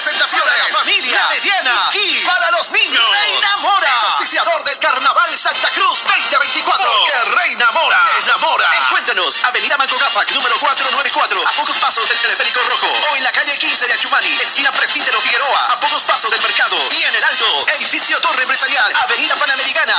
presentaciones. Para la familia, mediana y para los niños. Reina Mora, auspiciador del Carnaval Santa Cruz 2024. Porque Reina Mora enamora. Encuéntranos, Avenida Mancocapac, número 494, a pocos pasos del Teleférico Rojo. O en la calle 15 de Achumani, esquina Presbítero Figueroa, a pocos pasos del mercado. Y en el Alto, edificio Torre Empresarial, Avenida Panamericana